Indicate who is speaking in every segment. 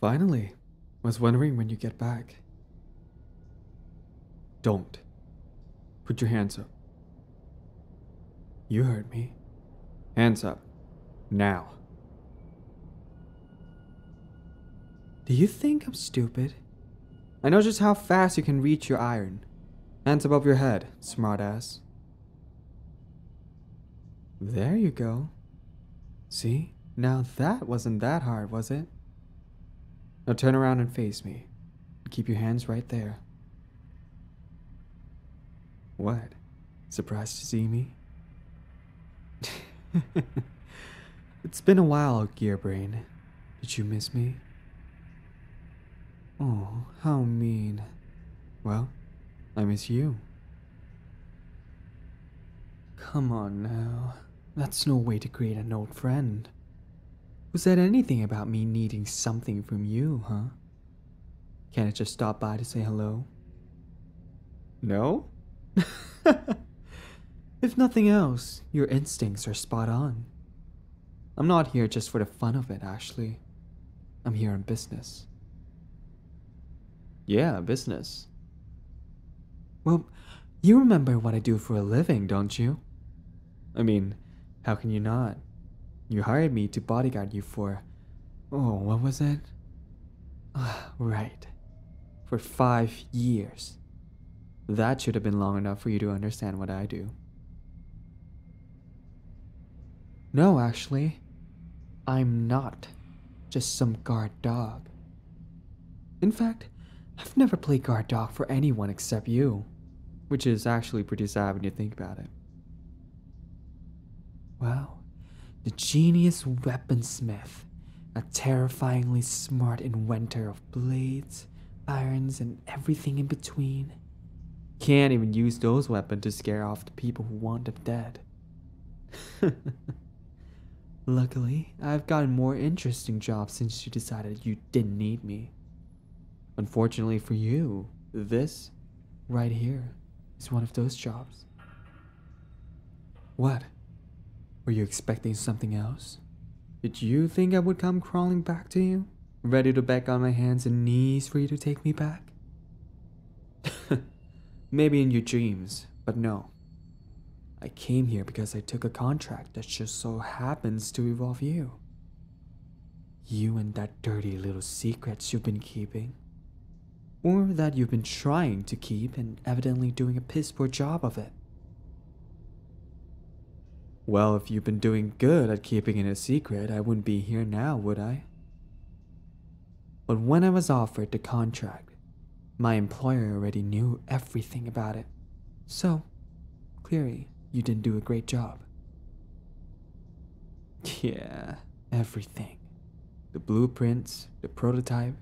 Speaker 1: Finally. Was wondering when you get back. Don't. Put your hands up. You heard me. Hands up. Now. Do you think I'm stupid? I know just how fast you can reach your iron. Hands above your head, smartass. There you go. See? Now that wasn't that hard, was it? Now turn around and face me. Keep your hands right there. What? Surprised to see me? it's been a while, Gearbrain. Did you miss me? Oh, how mean. Well, I miss you. Come on now. That's no way to create an old friend. Who said anything about me needing something from you, huh? Can't I just stop by to say hello? No? if nothing else, your instincts are spot on. I'm not here just for the fun of it, Ashley. I'm here on business. Yeah, business. Well, you remember what I do for a living, don't you? I mean, how can you not? You hired me to bodyguard you for. Oh, what was it? Ah, right. For five years. That should have been long enough for you to understand what I do. No, actually. I'm not just some guard dog. In fact, I've never played guard dog for anyone except you, which is actually pretty sad when you think about it. Wow, the genius weaponsmith, a terrifyingly smart inventor of blades, irons, and everything in between. Can't even use those weapons to scare off the people who want them dead. Luckily, I've gotten more interesting jobs since you decided you didn't need me. Unfortunately for you, this right here is one of those jobs. What? Were you expecting something else? Did you think I would come crawling back to you? Ready to beg on my hands and knees for you to take me back? Maybe in your dreams, but no. I came here because I took a contract that just so happens to involve you. You and that dirty little secrets you've been keeping. Or that you've been trying to keep and evidently doing a piss poor job of it. Well, if you've been doing good at keeping it a secret, I wouldn't be here now, would I? But when I was offered the contract, my employer already knew everything about it. So, clearly, you didn't do a great job. Yeah, everything. The blueprints, the prototype,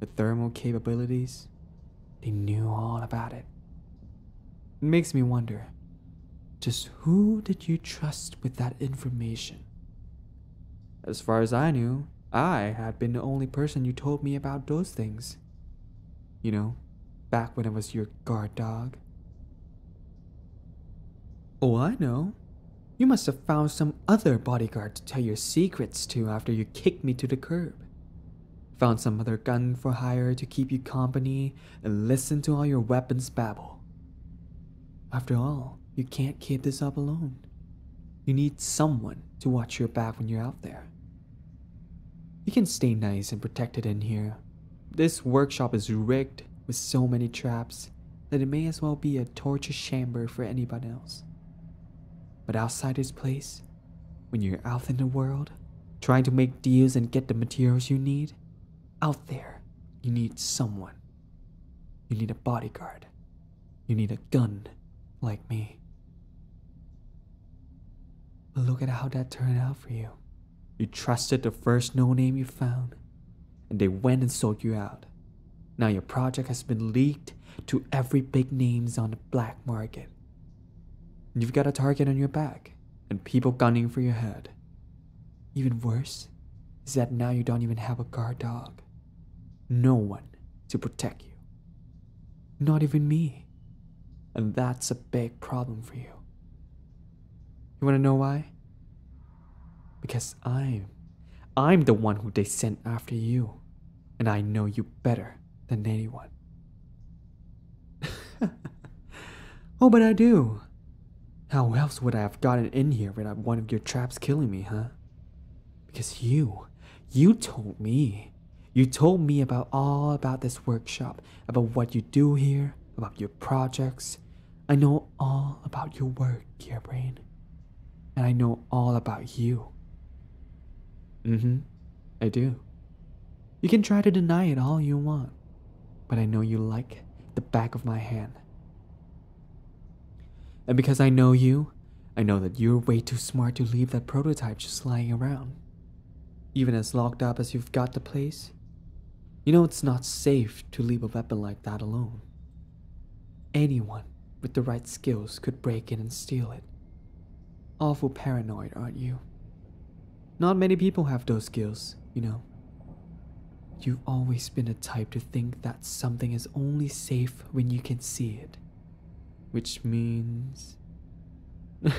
Speaker 1: the thermal capabilities. They knew all about it. It makes me wonder just who did you trust with that information? As far as I knew, I had been the only person you told me about those things. You know, back when I was your guard dog. Oh, I know. You must have found some other bodyguard to tell your secrets to after you kicked me to the curb. Found some other gun for hire to keep you company and listen to all your weapons babble. After all, you can't keep this up alone. You need someone to watch your back when you're out there. You can stay nice and protected in here. This workshop is rigged with so many traps that it may as well be a torture chamber for anybody else. But outside this place, when you're out in the world, trying to make deals and get the materials you need, out there, you need someone. You need a bodyguard. You need a gun like me. But look at how that turned out for you. You trusted the first no name you found, and they went and sold you out. Now your project has been leaked to every big names on the black market. You've got a target on your back, and people gunning for your head. Even worse is that now you don't even have a guard dog. No one to protect you. Not even me. And that's a big problem for you. You wanna know why? Because I'm. I'm the one who they sent after you. and I know you better than anyone. oh, but I do. How else would I have gotten in here without one of your traps killing me, huh? Because you, you told me. You told me about all about this workshop, about what you do here, about your projects. I know all about your work, Gearbrain. And I know all about you. Mm hmm. I do. You can try to deny it all you want, but I know you like the back of my hand. And because I know you, I know that you're way too smart to leave that prototype just lying around. Even as locked up as you've got the place, you know it's not safe to leave a weapon like that alone. Anyone with the right skills could break in and steal it. Awful paranoid, aren't you? Not many people have those skills, you know. You've always been the type to think that something is only safe when you can see it. Which means. you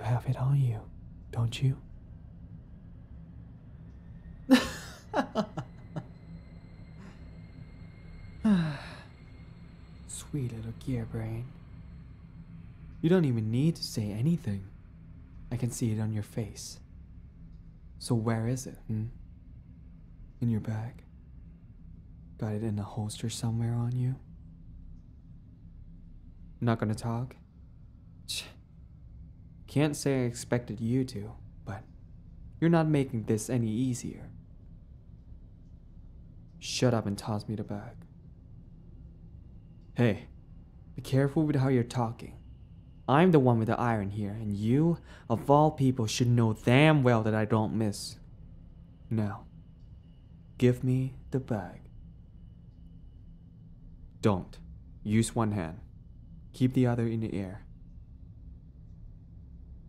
Speaker 1: have it on you, don't you? Sweet little Gearbrain. You don't even need to say anything. I can see it on your face. So where is it, hmm? In your bag? Got it in a holster somewhere on you? Not gonna talk? Can't say I expected you to, but you're not making this any easier. Shut up and toss me the bag. Hey, be careful with how you're talking. I'm the one with the iron here, and you, of all people, should know damn well that I don't miss. Now, give me the bag. Don't. Use one hand. Keep the other in the air.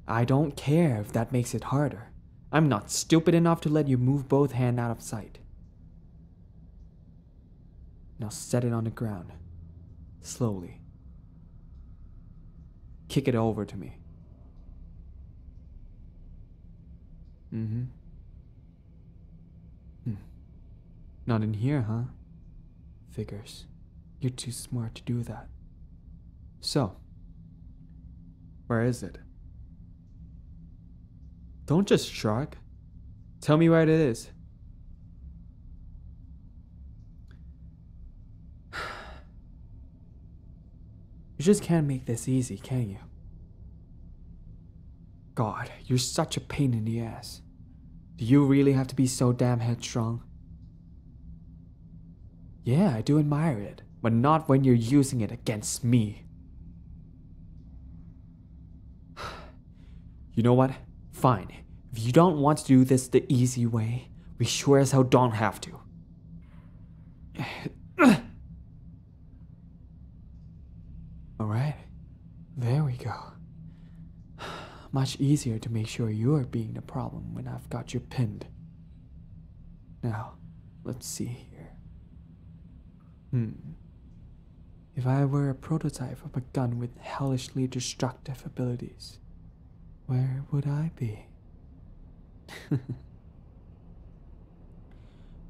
Speaker 1: I don't care if that makes it harder. I'm not stupid enough to let you move both hands out of sight. Now set it on the ground. Slowly. Kick it over to me. Mm-hmm. Hmm. Not in here, huh? Figures. You're too smart to do that. So, where is it? Don't just shrug. Tell me where it is. You just can't make this easy, can you? God, you're such a pain in the ass. Do you really have to be so damn headstrong? Yeah, I do admire it, but not when you're using it against me. You know what? Fine. If you don't want to do this the easy way, we sure as hell don't have to. Alright, there we go. Much easier to make sure you're being the problem when I've got you pinned. Now, let's see here. Hmm. If I were a prototype of a gun with hellishly destructive abilities, where would I be?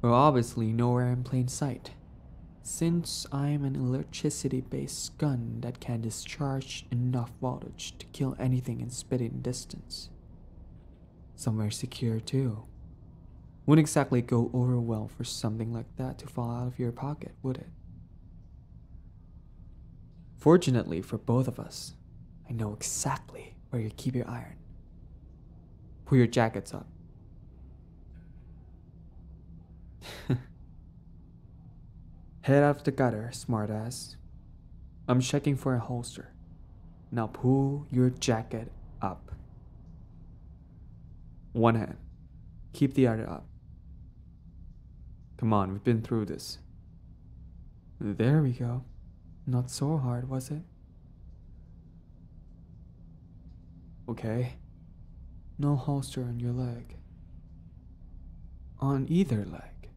Speaker 1: well, obviously, nowhere in plain sight since I'm an electricity based gun that can discharge enough voltage to kill anything in spitting distance. Somewhere secure too. Wouldn't exactly go over well for something like that to fall out of your pocket, would it? Fortunately for both of us, I know exactly where you keep your iron. Pull your jackets up. Head out of the gutter, smartass. I'm checking for a holster. Now pull your jacket up. One hand. Keep the other up. Come on, we've been through this. There we go. Not so hard, was it? Okay. No holster on your leg. On either leg.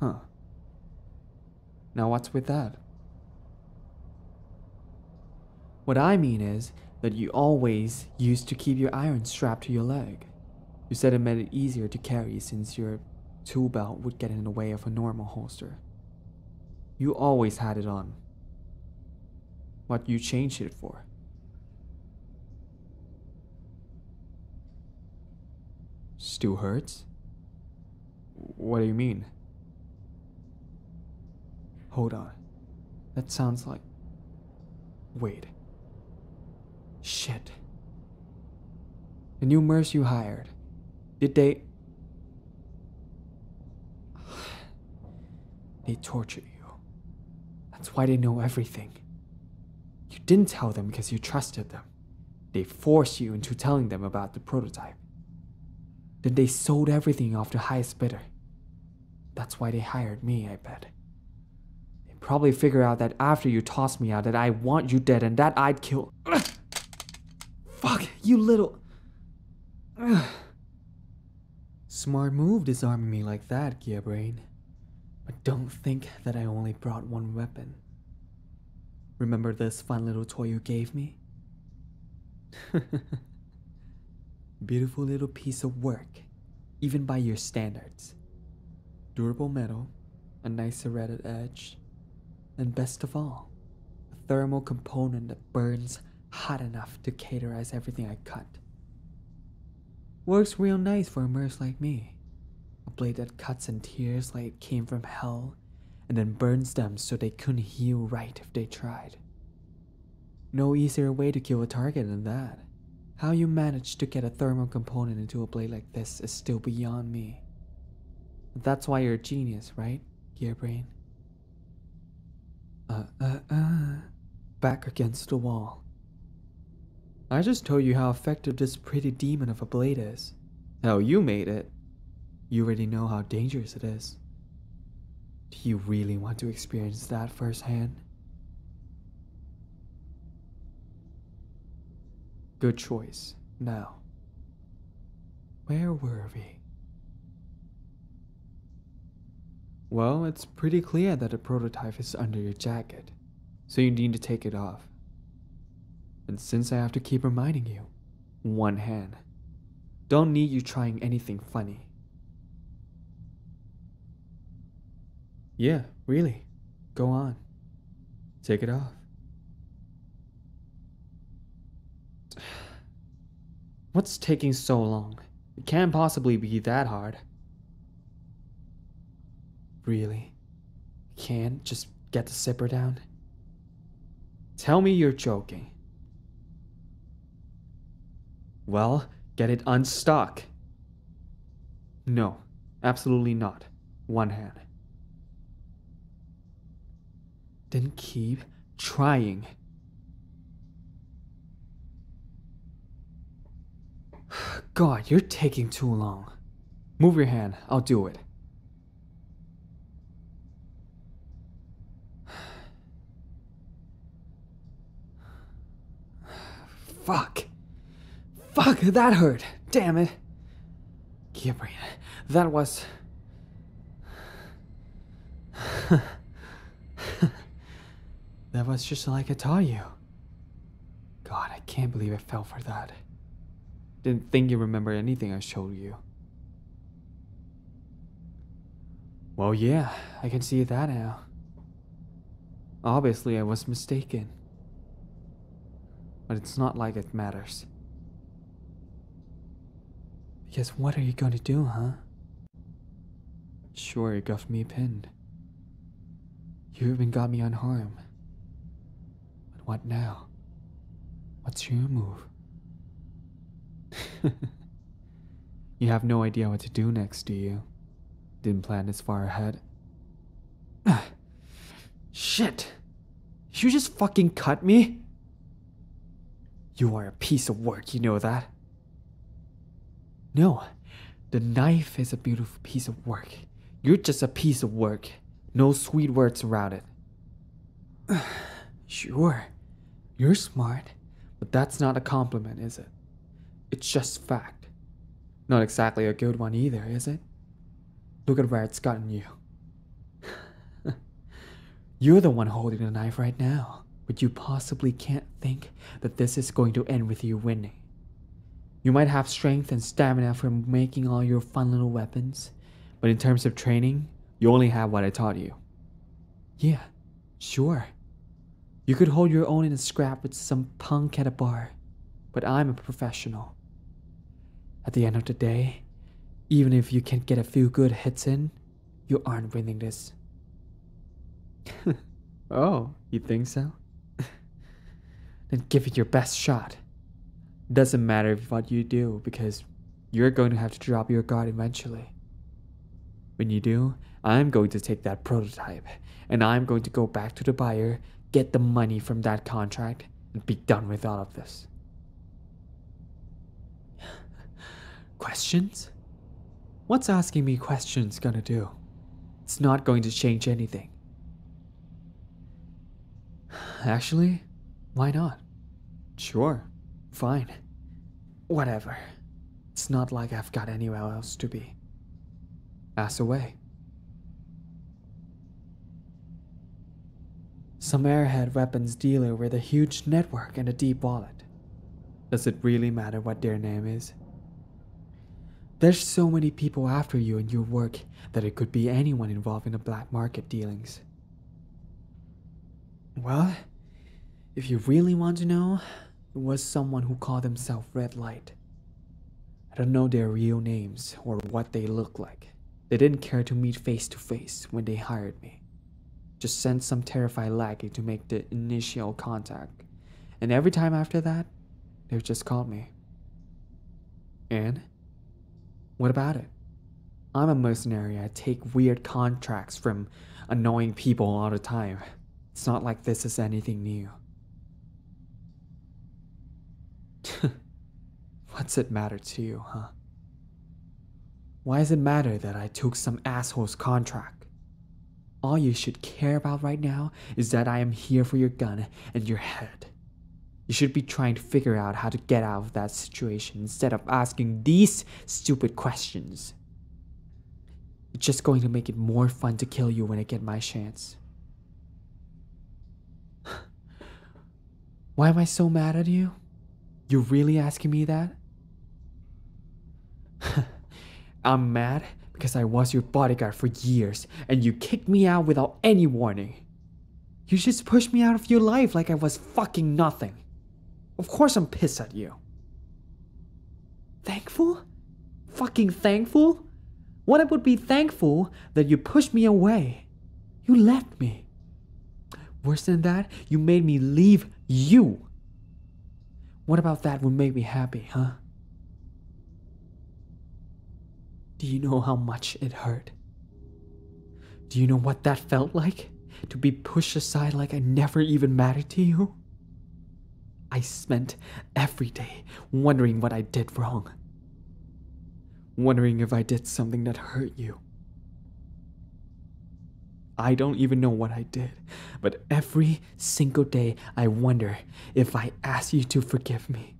Speaker 1: Huh. Now, what's with that? What I mean is that you always used to keep your iron strapped to your leg. You said it made it easier to carry since you're tool belt would get in the way of a normal holster. You always had it on. What you changed it for? Still hurts? What do you mean? Hold on. That sounds like. Wait. Shit. The new nurse you hired. Did they. They tortured you. That's why they know everything. You didn't tell them because you trusted them. They forced you into telling them about the prototype. Then they sold everything off the highest bidder. That's why they hired me, I bet. Probably figure out that after you toss me out that I want you dead and that I'd kill. Fuck, you little. Smart move disarming me like that, Gearbrain. But don't think that I only brought one weapon. Remember this fun little toy you gave me? Beautiful little piece of work, even by your standards. Durable metal, a nice serrated edge, and best of all, a thermal component that burns hot enough to cauterize everything I cut. Works real nice for a merc like me. A blade that cuts and tears like it came from hell and then burns them so they couldn't heal right if they tried. No easier way to kill a target than that. How you managed to get a thermal component into a blade like this is still beyond me. That's why you're a genius, right, Gearbrain? Uh, uh, uh. Back against the wall. I just told you how effective this pretty demon of a blade is. How you made it. You already know how dangerous it is. Do you really want to experience that firsthand? Good choice. Now, where were we? Well, it's pretty clear that the prototype is under your jacket, so you need to take it off. And since I have to keep reminding you, one hand. Don't need you trying anything funny. Yeah, really. Go on. Take it off. What's taking so long? It can't possibly be that hard. Really? Can't just get the zipper down? Tell me you're joking. Well, get it unstuck. No, absolutely not. One hand. Then keep trying. God, you're taking too long. Move your hand, I'll do it. Fuck. Fuck, that hurt. Damn it. Gabriel, that was. that was just like I taught you. God, I can't believe I fell for that. Didn't think you remember anything I showed you. Well, yeah, I can see that now. Obviously, I was mistaken. But it's not like it matters. Because what are you going to do, huh? Sure, you got me pinned. You even got me unharmed. But what now? What's your move? you have no idea what to do next, do you? Didn't plan this far ahead. Shit! You just fucking cut me? You are a piece of work, you know that? No, the knife is a beautiful piece of work. You're just a piece of work. No sweet words around it. sure, you're smart, but that's not a compliment, is it? It's just fact. Not exactly a good one either, is it? Look at where it's gotten you. You're the one holding the knife right now, but you possibly can't think that this is going to end with you winning. You might have strength and stamina from making all your fun little weapons, But in terms of training, you only have what I taught you. Yeah, sure. You could hold your own in a scrap with some punk at a bar, but I'm a professional. At the end of the day, even if you can get a few good hits in, you aren't winning this. oh, you think so? Then give it your best shot. Doesn't matter what you do because you're going to have to drop your guard eventually. When you do, I'm going to take that prototype and I'm going to go back to the buyer, get the money from that contract, and be done with all of this. Questions? What's asking me questions gonna do? It's not going to change anything. Actually, why not? Sure, fine. Whatever. It's not like I've got anywhere else to be. Ask away. Some airhead weapons dealer with a huge network and a deep wallet. Does it really matter what their name is? There's so many people after you and your work that it could be anyone involved in the black market dealings. Well, if you really want to know, it was someone who called himself Red Light. I don't know their real names or what they look like. They didn't care to meet face to face when they hired me. Just sent some terrified lackey to make the initial contact. And every time after that, they've just called me. And? What about it? I'm a mercenary. I take weird contracts from annoying people all the time. It's not like this is anything new. What's it matter to you, huh? Why does it matter that I took some asshole's contract? All you should care about right now is that I am here for your gun and your head. You should be trying to figure out how to get out of that situation instead of asking these stupid questions. It's just going to make it more fun to kill you when I get my chance. Why am I so mad at you? You're really asking me that? I'm mad because I was your bodyguard for years and you kicked me out without any warning. You just pushed me out of your life like I was fucking nothing. Of course I'm pissed at you. Thankful? Fucking thankful? What I would be thankful that you pushed me away. You left me. Worse than that, you made me leave you. What about that would make me happy, huh? Do you know how much it hurt? Do you know what that felt like? To be pushed aside like I never even mattered to you? I spent every day wondering what I did wrong. Wondering if I did something that hurt you. I don't even know what I did, but every single day I wonder if I ask you to forgive me,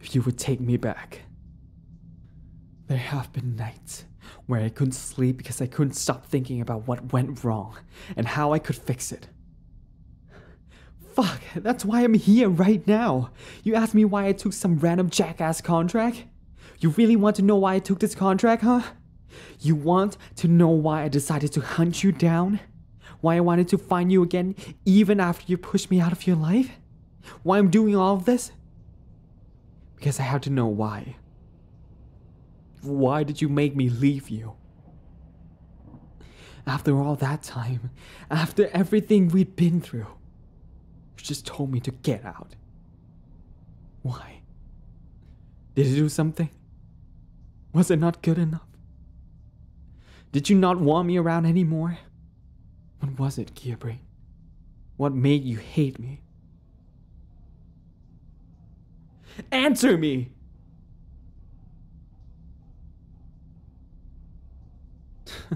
Speaker 1: if you would take me back. There have been nights where I couldn't sleep because I couldn't stop thinking about what went wrong and how I could fix it. Fuck, that's why I'm here right now. You asked me why I took some random jackass contract? You really want to know why I took this contract, huh? You want to know why I decided to hunt you down? Why I wanted to find you again even after you pushed me out of your life? Why I'm doing all of this? Because I have to know why. Why did you make me leave you? After all that time, after everything we'd been through, you just told me to get out. Why? Did you do something? Was it not good enough? Did you not want me around anymore? What was it, Gearbrain? What made you hate me? Answer me!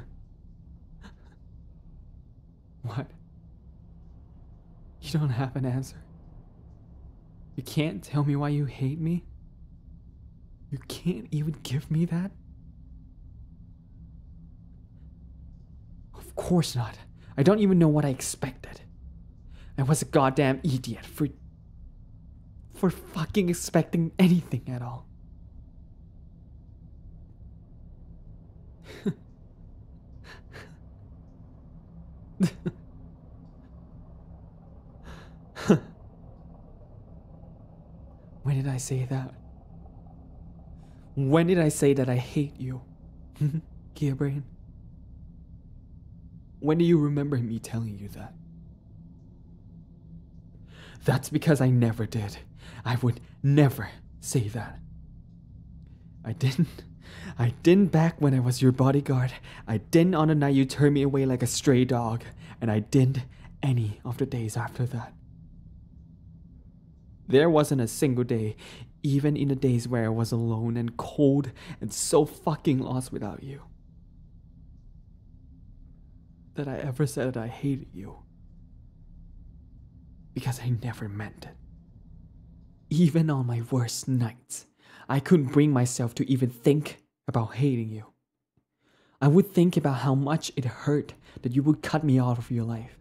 Speaker 1: what? You don't have an answer. You can't tell me why you hate me? You can't even give me that? Course not. I don't even know what I expected. I was a goddamn idiot for. for fucking expecting anything at all. when did I say that? When did I say that I hate you? Gearbrain? When do you remember me telling you that? That's because I never did. I would never say that. I didn't. I didn't back when I was your bodyguard. I didn't on the night you turned me away like a stray dog. And I didn't any of the days after that. There wasn't a single day, even in the days where I was alone and cold and so fucking lost without you, that I ever said I hated you. Because I never meant it. Even on my worst nights, I couldn't bring myself to even think about hating you. I would think about how much it hurt that you would cut me out of your life.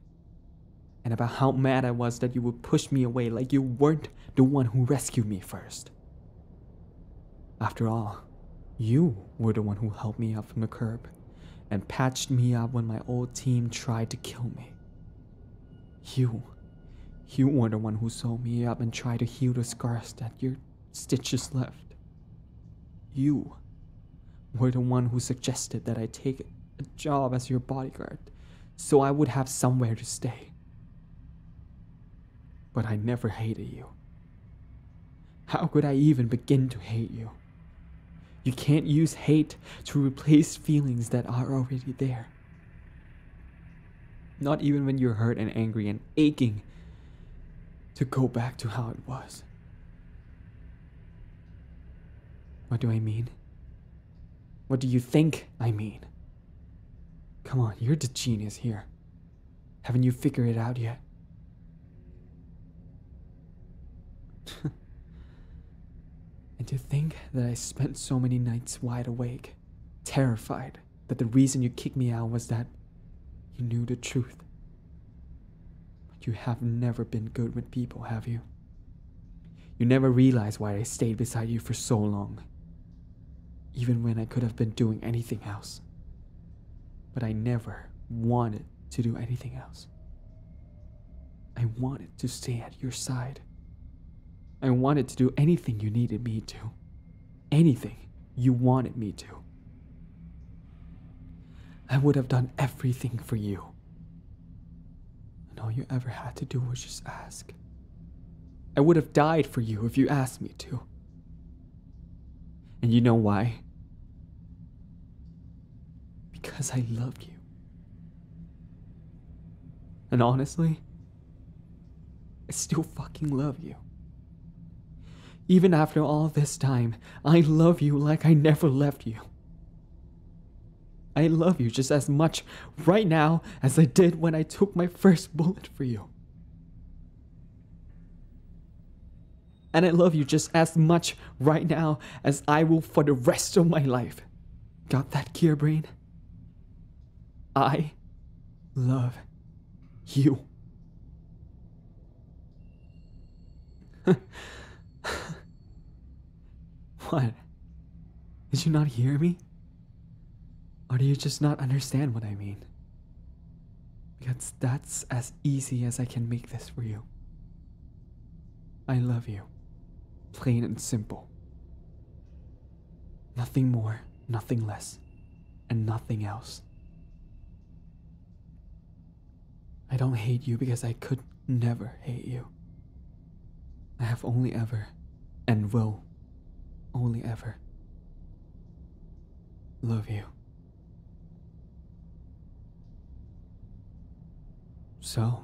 Speaker 1: And about how mad I was that you would push me away like you weren't the one who rescued me first. After all, you were the one who helped me up from the curb and patched me up when my old team tried to kill me. You, you were the one who sewed me up and tried to heal the scars that your stitches left. You were the one who suggested that I take a job as your bodyguard so I would have somewhere to stay. But I never hated you. How could I even begin to hate you? You can't use hate to replace feelings that are already there. Not even when you're hurt and angry and aching to go back to how it was. What do I mean? What do you think I mean? Come on, you're the genius here. Haven't you figured it out yet? and to think that I spent so many nights wide awake, terrified that the reason you kicked me out was that you knew the truth. But you have never been good with people, have you? You never realized why I stayed beside you for so long even when I could have been doing anything else. But I never wanted to do anything else. I wanted to stay at your side. I wanted to do anything you needed me to. Anything you wanted me to. I would have done everything for you. And all you ever had to do was just ask. I would have died for you if you asked me to. And you know why? Because I love you. And honestly, I still fucking love you. Even after all this time, I love you like I never left you. I love you just as much right now as I did when I took my first bullet for you. And I love you just as much right now as I will for the rest of my life. Got that, Gearbrain? I love you. what? Did you not hear me? Or do you just not understand what I mean? Because that's as easy as I can make this for you. I love you. Plain and simple. Nothing more, nothing less, and nothing else. I don't hate you because I could never hate you. I have only ever, and will only ever, love you. So,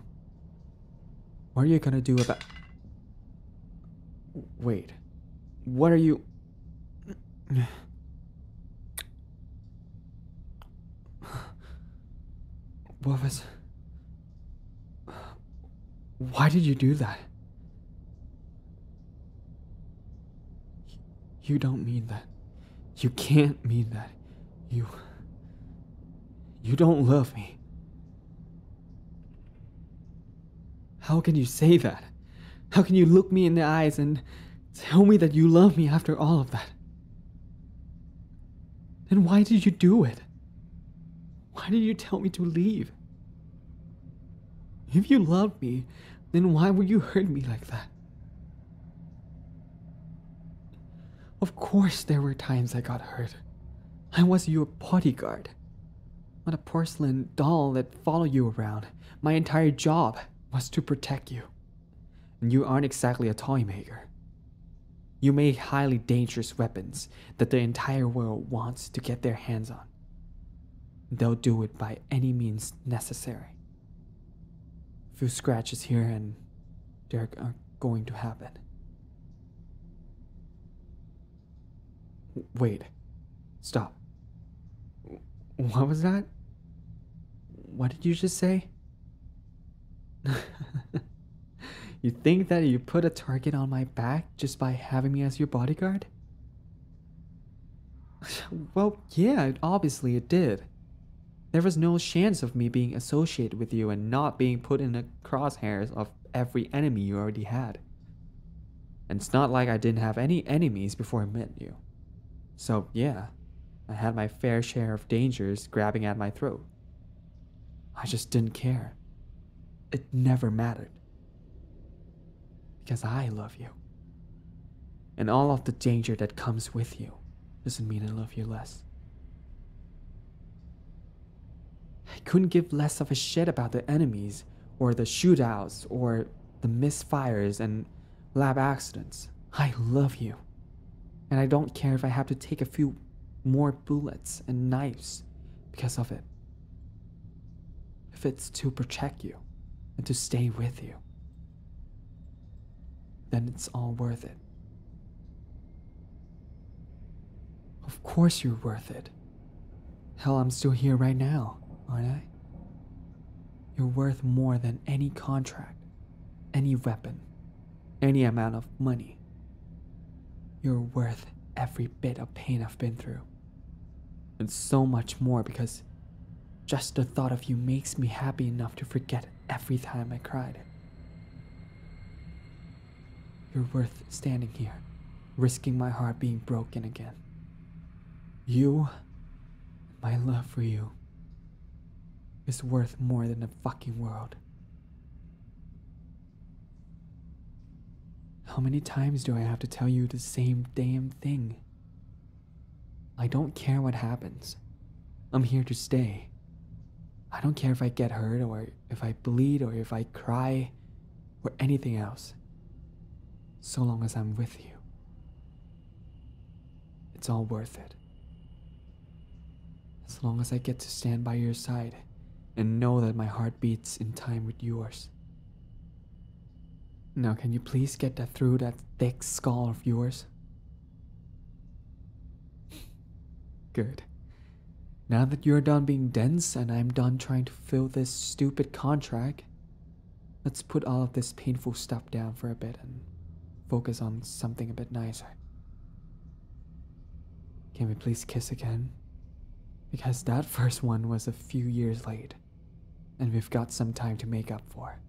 Speaker 1: what are you gonna do about. Wait. What are you. What was. Why did you do that? You don't mean that. You can't mean that. You. You don't love me. How can you say that? How can you look me in the eyes and tell me that you love me after all of that? Then why did you do it? Why did you tell me to leave? If you loved me, then why would you hurt me like that? Of course, there were times I got hurt. I was your bodyguard. Not a porcelain doll that followed you around. My entire job was to protect you. And you aren't exactly a toy maker. You make highly dangerous weapons that the entire world wants to get their hands on. They'll do it by any means necessary. A few scratches here and they're going to happen. Wait. Stop. What was that? What did you just say? you think that you put a target on my back just by having me as your bodyguard? well, yeah, obviously it did. There was no chance of me being associated with you and not being put in the crosshairs of every enemy you already had. And it's not like I didn't have any enemies before I met you. So, yeah, I had my fair share of dangers grabbing at my throat. I just didn't care. It never mattered. Because I love you. And all of the danger that comes with you doesn't mean I love you less. I couldn't give less of a shit about the enemies, or the shootouts, or the misfires and lab accidents. I love you. And I don't care if I have to take a few more bullets and knives because of it. If it's to protect you and to stay with you, then it's all worth it. Of course you're worth it. Hell, I'm still here right now, aren't I? You're worth more than any contract, any weapon, any amount of money. You're worth every bit of pain I've been through. And so much more because just the thought of you makes me happy enough to forget every time I cried. You're worth standing here, risking my heart being broken again. You, my love for you, is worth more than the fucking world. How many times do I have to tell you the same damn thing? I don't care what happens. I'm here to stay. I don't care if I get hurt or if I bleed or if I cry or anything else. So long as I'm with you. It's all worth it. As long as I get to stand by your side and know that my heart beats in time with yours. Now, can you please get that through that thick skull of yours? Good. Now that you're done being dense and I'm done trying to fill this stupid contract, let's put all of this painful stuff down for a bit and focus on something a bit nicer. Can we please kiss again? Because that first one was a few years late, and we've got some time to make up for.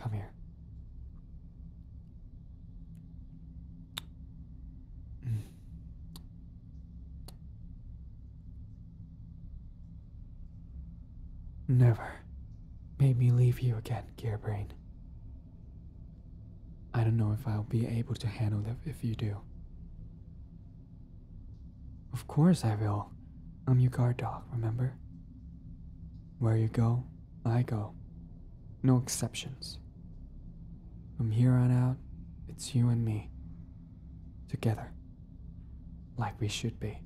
Speaker 1: Come here. Never made me leave you again, Gearbrain. I don't know if I'll be able to handle it if you do. Of course I will. I'm your guard dog, remember? Where you go, I go. No exceptions. From here on out, it's you and me. Together. Like we should be.